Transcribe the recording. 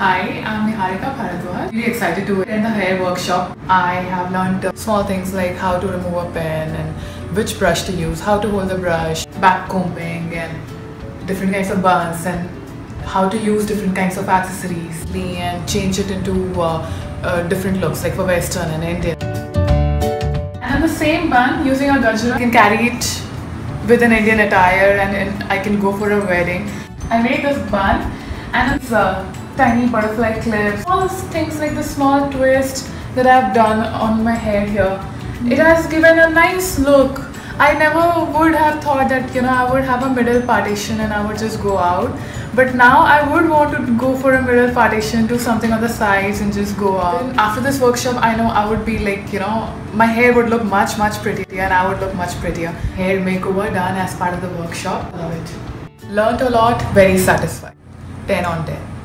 Hi, I'm Niharika Bharadwaj. Really excited to attend the hair workshop. I have learned uh, small things like how to remove a pin and which brush to use, how to hold the brush, back combing and different kinds of buns and how to use different kinds of accessories and change it into uh, uh, different looks like for western and Indian. And the same bun, using a gajra, I can carry it with an Indian attire and, and I can go for a wedding. I made this bun and it's a tiny butterfly clips, all those things like the small twist that I've done on my hair here. It has given a nice look. I never would have thought that you know I would have a middle partition and I would just go out. But now I would want to go for a middle partition, do something on the sides and just go out. After this workshop, I know I would be like, you know, my hair would look much, much prettier and I would look much prettier. Hair makeover done as part of the workshop. Love it. Learned a lot, very satisfied. 10 on 10.